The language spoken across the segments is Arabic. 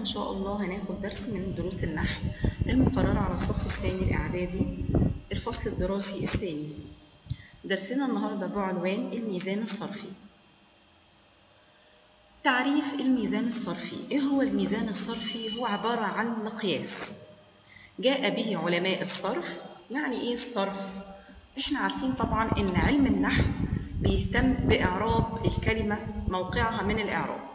إن شاء الله هناخد درس من دروس النحو. المقررة على الصف الثاني الإعدادي الفصل الدراسي الثاني. درسنا النهاردة بعنوان الميزان الصرفي. تعريف الميزان الصرفي. إيه هو الميزان الصرفي؟ هو عبارة عن مقياس. جاء به علماء الصرف. يعني إيه الصرف؟ إحنا عارفين طبعا إن علم النحو بيهتم بإعراب الكلمة موقعها من الإعراب.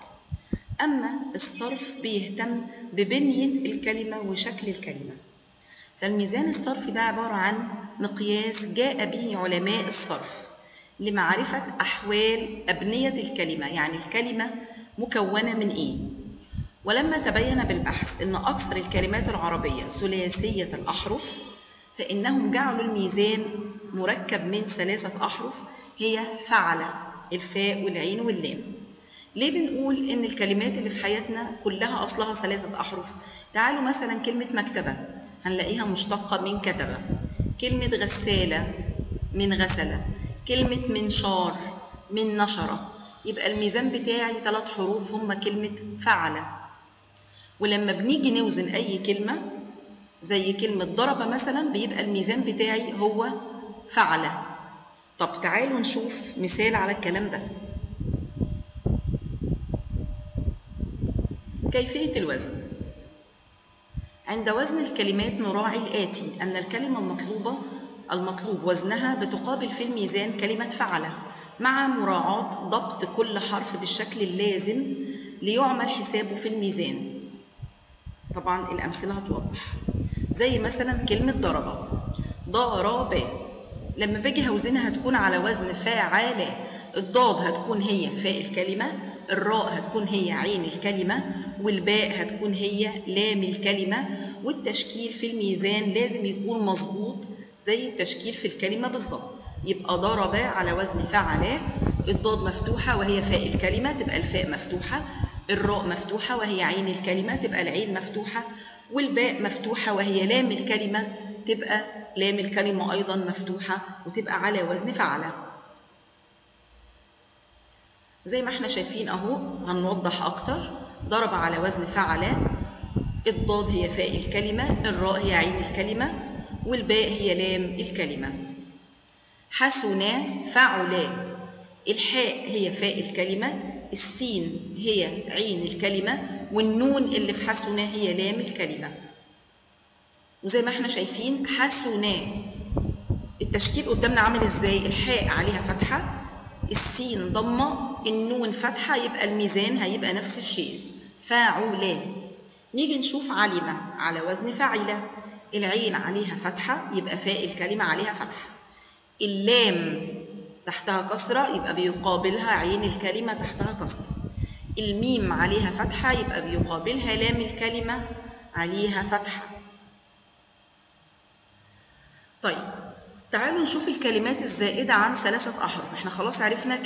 أما الصرف بيهتم ببنية الكلمة وشكل الكلمة. فالميزان الصرفي ده عبارة عن مقياس جاء به علماء الصرف لمعرفة أحوال أبنية الكلمة يعني الكلمة مكونة من إيه. ولما تبين بالبحث أن أكثر الكلمات العربية ثلاثية الأحرف فإنهم جعلوا الميزان مركب من ثلاثة أحرف هي فعل الفاء والعين واللام. ليه بنقول إن الكلمات اللي في حياتنا كلها أصلها ثلاثة أحرف؟ تعالوا مثلا كلمة مكتبة هنلاقيها مشتقة من كتبة. كلمة غسالة من غسلة كلمة منشار من نشرة. يبقى الميزان بتاعي ثلاث حروف هم كلمة فعل ولما بنيجي نوزن أي كلمة زي كلمة ضرب مثلا بيبقى الميزان بتاعي هو فعل طب تعالوا نشوف مثال على الكلام ده. كيفية الوزن؟ عند وزن الكلمات نراعي الآتي أن الكلمة المطلوبة المطلوب وزنها بتقابل في الميزان كلمة فعل مع مراعاة ضبط كل حرف بالشكل اللازم ليعمل حسابه في الميزان. طبعا الأمثلة هتوضح. زي مثلا كلمة ضرب ضرب لما باجي هوزنها هتكون على وزن فاعل الضاد هتكون هي فاء الكلمة. الراء هتكون هي عين الكلمة. والباء هتكون هي لام الكلمة والتشكيل في الميزان لازم يكون مظبوط زي التشكيل في الكلمة بالظبط. يبقى ضرب على وزن فعل الضاد مفتوحة وهي فاء الكلمة تبقى الفاء مفتوحة الراء مفتوحة وهي عين الكلمة تبقى العين مفتوحة والباء مفتوحة وهي لام الكلمة تبقى لام الكلمة أيضا مفتوحة وتبقى على وزن فعل زي ما إحنا شايفين أهو هنوضح أكتر. ضرب على وزن فعل الضاد هي فاء الكلمة الراء هي عين الكلمة والباء هي لام الكلمة. حسنا فعلا. الحاء هي فاء الكلمة السين هي عين الكلمة والنون اللي في حسنا هي لام الكلمة. وزي ما إحنا شايفين حسنا التشكيل قدامنا عامل إزاي؟ الحاء عليها فتحة السين ضمة النون فتحة يبقى الميزان هيبقى نفس الشيء. فاعلا نيجي نشوف علمة على وزن فاعلة. العين عليها فتحة يبقى فاء الكلمة عليها فتحة اللام تحتها كسرة يبقى بيقابلها عين الكلمة تحتها كسرة. الميم عليها فتحة يبقى بيقابلها لام الكلمة عليها فتحة طيب تعالوا نشوف الكلمات الزائدة عن ثلاثة أحرف. إحنا خلاص عرفنا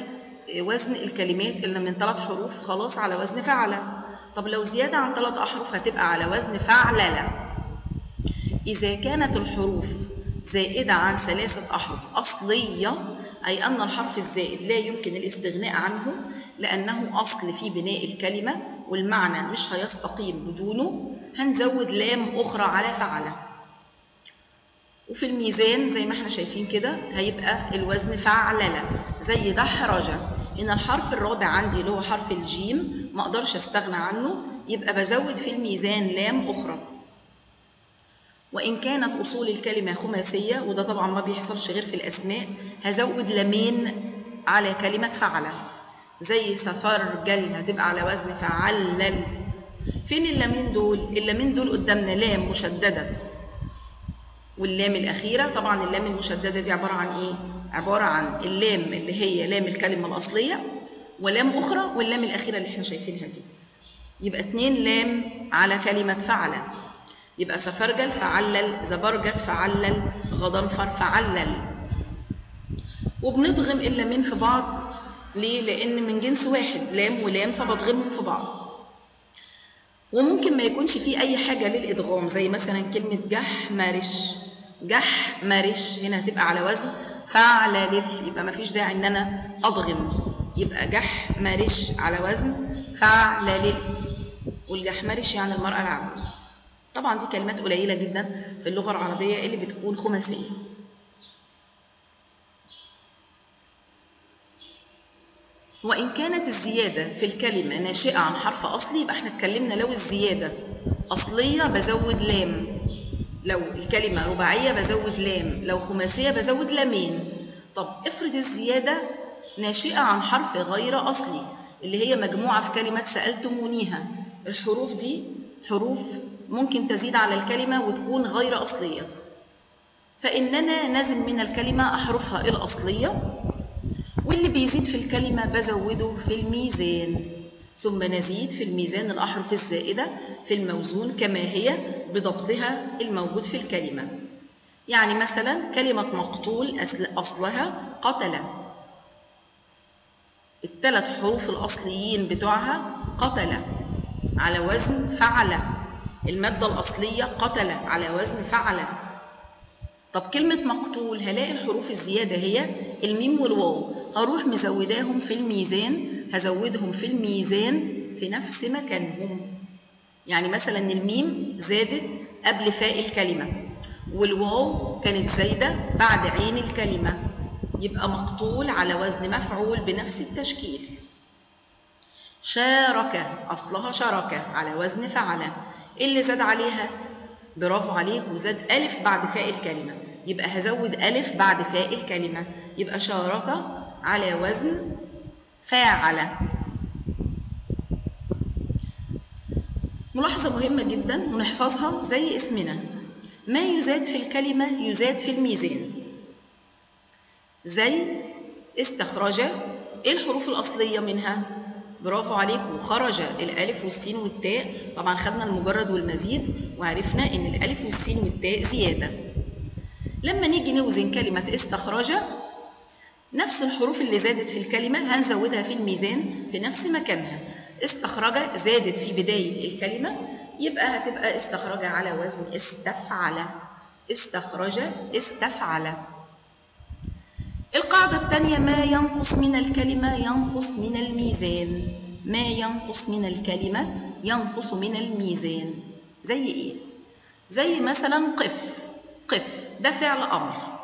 وزن الكلمات اللي من ثلاث حروف خلاص على وزن فعل طب لو زيادة عن ثلاث أحرف هتبقى على وزن فعلل إذا كانت الحروف زائدة عن ثلاثة أحرف أصلية أي أن الحرف الزائد لا يمكن الاستغناء عنه لأنه أصل في بناء الكلمة والمعنى مش هيستقيم بدونه هنزود لام أخرى على فعلة. وفي الميزان زي ما إحنا شايفين كده هيبقى الوزن فعللة زي دحرج إن الحرف الرابع عندي اللي هو حرف الجيم ما أقدرش أستغنى عنه يبقى بزود في الميزان لام أخرى. وإن كانت أصول الكلمة خماسية وده طبعا ما بيحصلش غير في الأسماء هزود لامين على كلمة فعل زي سفرجل هتبقى على وزن فعلل. فين اللامين دول؟ اللامين دول قدامنا لام مشددة. واللام الأخيرة. طبعا اللام المشددة دي عبارة عن إيه؟ عبارة عن اللام اللي هي لام الكلمة الأصلية ولام أخرى واللام الأخيرة اللي إحنا شايفينها دي. يبقى اتنين لام على كلمة فعل. يبقى سفرجل فعلل زبرجت فعلل غضنفر فعلل. وبنضغم اللامين في بعض. ليه؟ لأن من جنس واحد لام ولام فبضغمهم في بعض. وممكن ما يكونش فيه أي حاجة للإدغام زي مثلا كلمة جحمرش. جحمرش هنا هتبقى على وزن. فعلل يبقى ما فيش داعي إن أنا أضغم. يبقى جحمرش على وزن. فعلل والجحمرش يعني المرأة العجوز طبعا دي كلمات قليلة جدا في اللغة العربية اللي بتكون خماسية وإن كانت الزيادة في الكلمة ناشئة عن حرف أصلي يبقى إحنا اتكلمنا لو الزيادة أصلية بزود لام. لو الكلمة رباعية بزود لام لو خماسية بزود لامين. طب افرض الزيادة ناشئة عن حرف غير أصلي اللي هي مجموعة في كلمة سألتمونيها. الحروف دي حروف ممكن تزيد على الكلمة وتكون غير أصلية. فإننا نزل من الكلمة أحرفها الأصلية واللي بيزيد في الكلمة بزوده في الميزان. ثم نزيد في الميزان الأحرف الزائدة في الموزون كما هي بضبطها الموجود في الكلمة. يعني مثلا كلمة مقتول أصلها قتل الثلاث حروف الأصليين بتوعها قتل على وزن فعل المادة الأصلية قتل على وزن فعل طب كلمة مقتول هلاقي الحروف الزيادة هي الميم والواو. هروح مزوداهم في الميزان هزودهم في الميزان في نفس مكانهم. يعني مثلا الميم زادت قبل فاء الكلمة والواو كانت زايدة بعد عين الكلمة. يبقى مقتول على وزن مفعول بنفس التشكيل. شارك أصلها شرك على وزن فعل. اللي زاد عليها؟ برافو عليك وزاد ألف بعد فاء الكلمة. يبقى هزود ألف بعد فاء الكلمة. يبقى شارك على وزن فاعل. ملاحظة مهمة جدا ونحفظها زي اسمنا. ما يزاد في الكلمة يزاد في الميزان. زي استخرج إيه الحروف الأصلية منها؟ برافو عليك وخرج الألف والسين والتاء. طبعا خدنا المجرد والمزيد وعرفنا إن الألف والسين والتاء زيادة. لما نيجي نوزن كلمة استخرج نفس الحروف اللي زادت في الكلمة هنزودها في الميزان في نفس مكانها. استخرج زادت في بداية الكلمة يبقى هتبقى استخرج على وزن استفعل. استخرج استفعل. القاعدة الثانية ما ينقص من الكلمة ينقص من الميزان. ما ينقص من الكلمة ينقص من الميزان. زي إيه؟ زي مثلا قف. قف ده فعل أمر.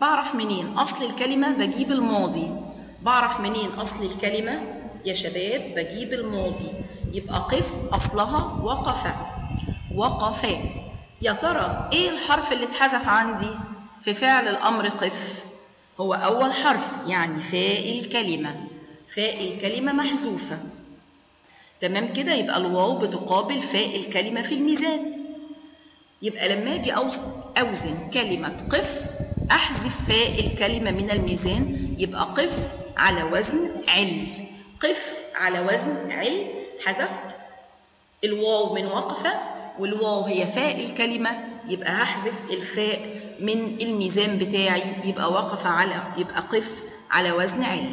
بعرف منين؟ أصل الكلمة بجيب الماضي. بعرف منين أصل الكلمة؟ يا شباب بجيب الماضي. يبقى قف أصلها وقف. وقف. يا ترى إيه الحرف اللي اتحذف عندي؟ في فعل الأمر قف. هو أول حرف يعني فاء الكلمة. فاء الكلمة محذوفة تمام كده؟ يبقى الواو بتقابل فاء الكلمة في الميزان. يبقى لما أجي أوزن كلمة قف أحذف فاء الكلمة من الميزان. يبقى قف على وزن عل. قف على وزن عل. حذفت الواو من وقفة والواو هي فاء الكلمة. يبقى هحذف الفاء من الميزان بتاعي. يبقى وقف على يبقى قف على وزن عل.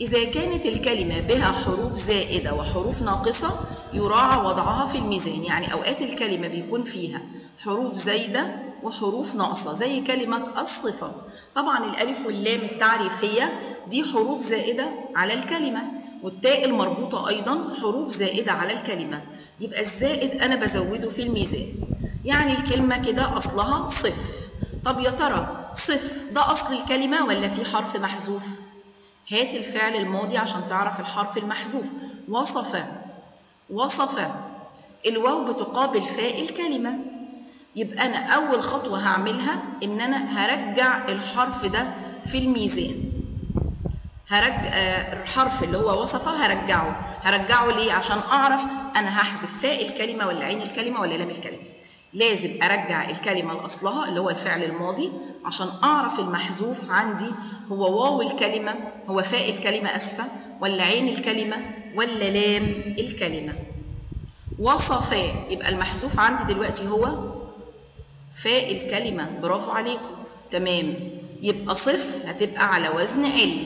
إذا كانت الكلمة بها حروف زائدة وحروف ناقصة يراعى وضعها في الميزان. يعني أوقات الكلمة بيكون فيها حروف زايدة وحروف ناقصة زي كلمة الصفة. طبعا الألف واللام التعريفية دي حروف زائدة على الكلمة والتاء المربوطة أيضا حروف زائدة على الكلمة. يبقى الزائد أنا بزوده في الميزان. يعني الكلمة كده أصلها صف. طب يا ترى صف ده أصل الكلمة ولا في حرف محذوف؟ هات الفعل الماضي عشان تعرف الحرف المحذوف. وصف. وصف. الواو بتقابل فاء الكلمة. يبقى أنا أول خطوة هعملها إن أنا هرجع الحرف ده في الميزان. هرجع الحرف اللي هو وصفه هرجعه. هرجعه ليه؟ عشان أعرف أنا هحذف فاء الكلمة ولا عين الكلمة ولا لام الكلمة. لازم أرجع الكلمة لأصلها اللي هو الفعل الماضي عشان أعرف المحذوف عندي هو واو الكلمة هو فاء الكلمة أسفة ولا عين الكلمة ولا لام الكلمة. وصفاء يبقى المحذوف عندي دلوقتي هو فاء الكلمة. برافو عليكم. تمام. يبقى صف هتبقى على وزن عل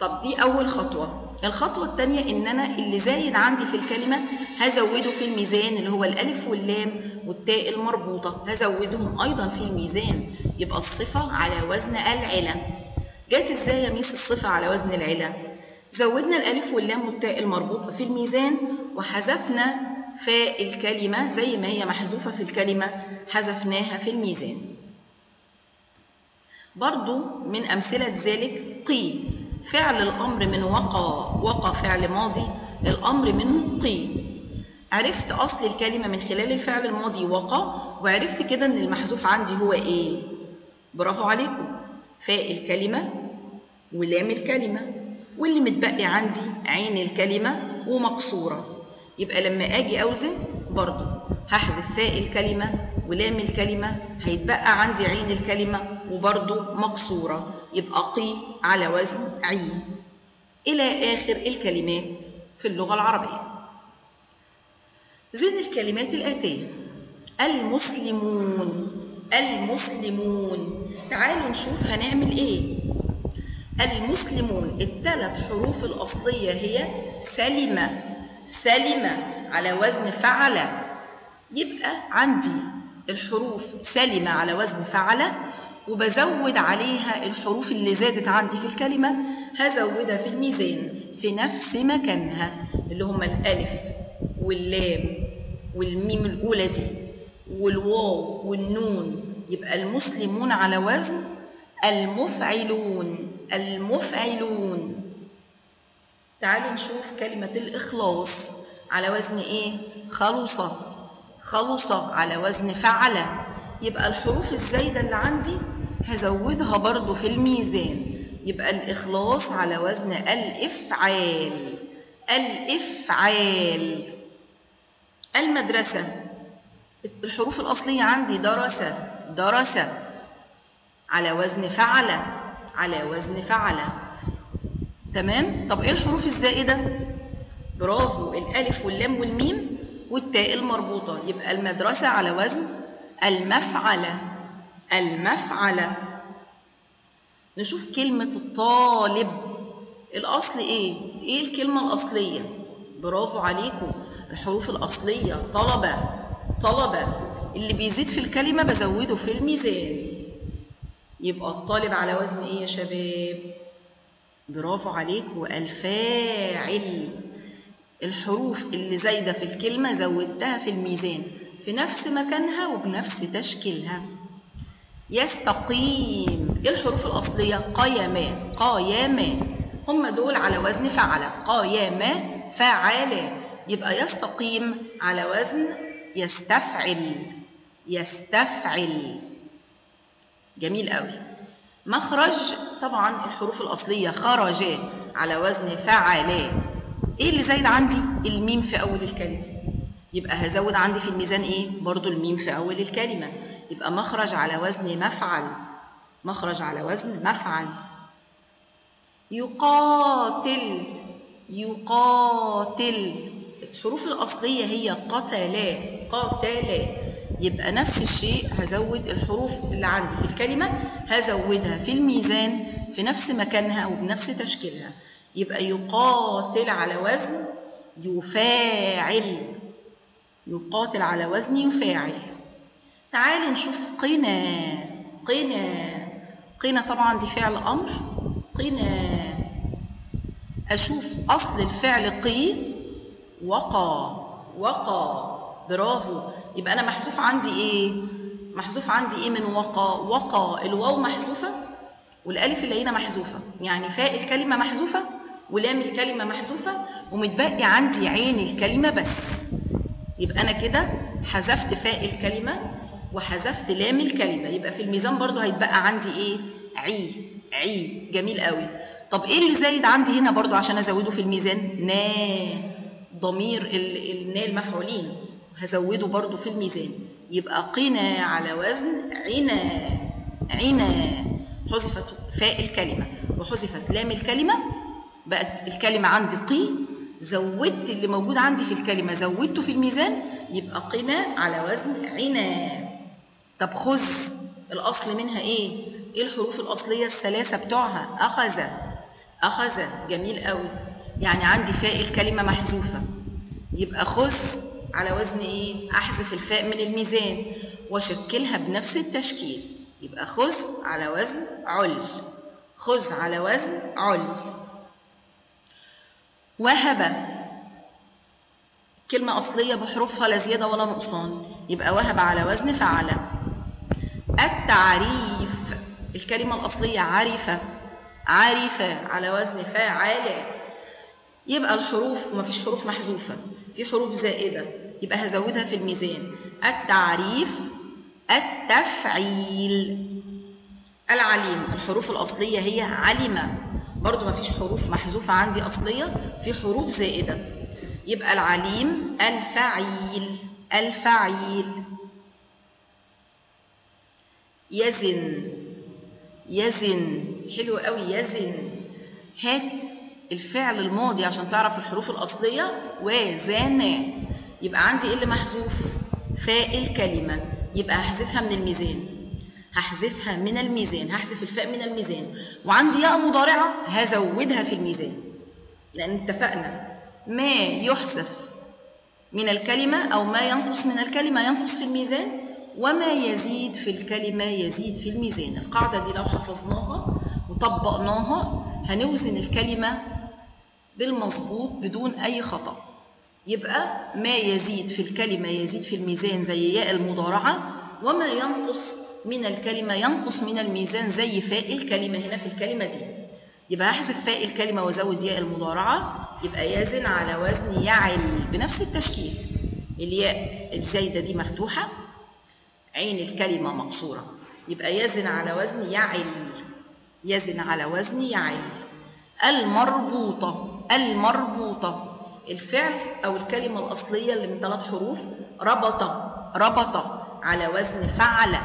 طب دي أول خطوة. الخطوة الثانية إن أنا اللي زايد عندي في الكلمة هزوده في الميزان اللي هو الألف واللام والتاء المربوطة. هزودهم أيضا في الميزان. يبقى الصفة على وزن العلة. جت إزاي يا ميس الصفة على وزن العلة؟ زودنا الألف واللام والتاء المربوطة في الميزان وحذفنا فاء الكلمة زي ما هي محذوفة في الكلمة حذفناها في الميزان. برضو من أمثلة ذلك قي فعل الأمر من وقى وقى فعل ماضي الأمر من قي عرفت أصل الكلمة من خلال الفعل الماضي وقى وعرفت كده إن المحذوف عندي هو إيه؟ برافو عليكم. فاء الكلمة ولام الكلمة واللي متبقي عندي عين الكلمة ومكسورة يبقى لما أجي أوزن برضو هحذف فاء الكلمة ولام الكلمة هيتبقى عندي عين الكلمة وبرضو مكسورة. يبقى قي على وزن عي. إلى آخر الكلمات في اللغة العربية. زين الكلمات الآتية. المسلمون. المسلمون. تعالوا نشوف هنعمل إيه. المسلمون. الثلاث حروف الأصلية هي سلمة. سلمة على وزن فعل يبقى عندي الحروف سلمة على وزن فعل وبزود عليها الحروف اللي زادت عندي في الكلمة هزودها في الميزان في نفس مكانها اللي هما الألف واللام والميم الأولى دي والواو والنون. يبقى المسلمون على وزن المفعلون المفعلون. تعالوا نشوف كلمة الإخلاص على وزن إيه؟ خلصة خلصة على وزن فعل يبقى الحروف الزايدة اللي عندي هزودها برضو في الميزان. يبقى الإخلاص على وزن الإفعال. الإفعال. المدرسة. الحروف الأصلية عندي درس درس. على وزن فعل على وزن فعل تمام؟ طب إيه الحروف الزائدة؟ برافو الالف واللام والميم والتاء المربوطة. يبقى المدرسة على وزن المفعلة. المفعلة. نشوف كلمة الطالب. الأصل إيه؟ إيه الكلمة الأصلية؟ برافو عليكم. الحروف الأصلية. طلبة. طلبة. اللي بيزيد في الكلمة بزوده في الميزان. يبقى الطالب على وزن إيه يا شباب؟ برافو عليكم الفاعل الحروف اللي زايدة في الكلمة زودتها في الميزان في نفس مكانها وبنفس تشكيلها. يستقيم. إيه الحروف الأصلية؟ قيما قيما هم دول على وزن فعل قيما فعل يبقى يستقيم على وزن يستفعل. يستفعل. جميل قوي. مخرج طبعا الحروف الأصلية خرج على وزن فعل. إيه اللي زايد عندي؟ الميم في أول الكلمة. يبقى هزود عندي في الميزان إيه؟ برضو الميم في أول الكلمة. يبقى مخرج على وزن مفعل. مخرج على وزن مفعل. يقاتل. يقاتل. الحروف الأصلية هي قتلا قتلا يبقى نفس الشيء هزود الحروف اللي عندي في الكلمة هزودها في الميزان في نفس مكانها وبنفس تشكيلها. يبقى يقاتل على وزن يفاعل. يقاتل على وزن يفاعل. تعالوا نشوف قنا. قنا. قنا طبعا دي فعل أمر. قنا. أشوف أصل الفعل قي. وقى وقى برافو. يبقى أنا محذوف عندي إيه؟ محذوف عندي إيه من وقى وقى الواو محذوفة والألف اللينه محذوفة. يعني فاء الكلمة محذوفة ولام الكلمة محذوفة ومتبقي عندي عين الكلمة بس. يبقى أنا كده حذفت فاء الكلمة وحذفت لام الكلمة. يبقى في الميزان برضو هيتبقى عندي إيه؟ عي. عي. جميل قوي. طب إيه اللي زايد عندي هنا برضو عشان أزوده في الميزان؟ نا. ضمير النا المفعولين. هزوده برضو في الميزان. يبقى قنا على وزن عنا عنا حذفت فاء الكلمة. وحذفت لام الكلمة بقت الكلمة عندي قي زودت اللي موجود عندي في الكلمة زودته في الميزان يبقى قنا على وزن عنا. طب خذ الأصل منها إيه؟ إيه الحروف الأصلية الثلاثة بتوعها؟ أخذ أخذ جميل قوي يعني عندي فاء الكلمة محذوفة. يبقى خذ على وزن إيه؟ أحذف الفاء من الميزان واشكلها بنفس التشكيل. يبقى خذ على وزن عل. خذ على وزن عل. وهب. كلمة أصلية بحروفها لا زيادة ولا نقصان. يبقى وهب على وزن فعل. التعريف. الكلمة الأصلية عرفة. عرفة على وزن فاعل يبقى الحروف ومفيش حروف محذوفة. في حروف زائدة. يبقى هزودها في الميزان. التعريف التفعيل. العليم الحروف الأصلية هي علم برضو مفيش حروف محذوفة عندي أصلية في حروف زائدة. يبقى العليم الفعيل. الفعيل. يزن. يزن. حلو قوي يزن. هات. الفعل الماضي عشان تعرف الحروف الأصلية؟ وزن يبقى عندي إيه اللي محذوف؟ فاء الكلمة. يبقى هحذفها من الميزان. هحذفها من الميزان. هحذف الفاء من الميزان. وعندي ياء مضارعة هزودها في الميزان. لأن اتفقنا. ما يحذف من الكلمة أو ما ينقص من الكلمة ينقص في الميزان؟ وما يزيد في الكلمة يزيد في الميزان. القاعدة دي لو حفظناها وطبقناها هنوزن الكلمة بالمظبوط بدون أي خطأ. يبقى ما يزيد في الكلمة يزيد في الميزان زي ياء المضارعة وما ينقص من الكلمة ينقص من الميزان زي فاء الكلمة هنا في الكلمة دي. يبقى هحذف فاء الكلمة وازود ياء المضارعة يبقى يزن على وزن يعل بنفس التشكيل. الياء الزايدة دي مفتوحة عين الكلمة مقصورة يبقى يزن على وزن يعل. يزن على وزن يعل. المربوطة المربوطة. الفعل أو الكلمة الأصلية اللي من ثلاث حروف ربط ربط على وزن فعل.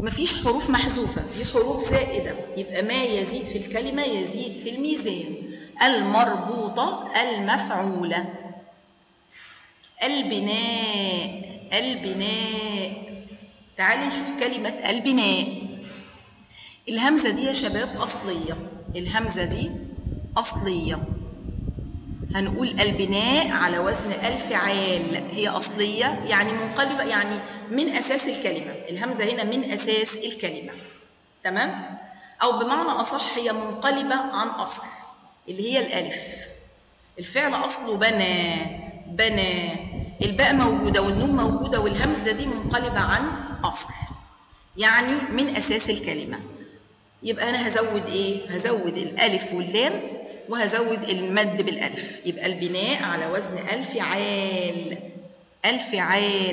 مفيش حروف محذوفة في حروف زائدة. يبقى ما يزيد في الكلمة يزيد في الميزان. المربوطة المفعولة. البناء البناء. تعالوا نشوف كلمة البناء. الهمزة دي يا شباب أصلية. الهمزة دي أصلية. هنقول البناء على وزن الفعال هي أصلية يعني منقلبة يعني من أساس الكلمة. الهمزة هنا من أساس الكلمة. تمام؟ أو بمعنى أصح هي منقلبة عن أصل اللي هي الألف. الفعل أصله بنى بنى. الباء موجودة والنون موجودة والهمزة دي منقلبة عن أصل. يعني من أساس الكلمة. يبقى أنا هزود إيه؟ هزود الألف واللام وهزود المد بالألف. يبقى البناء على وزن الفعال الفعال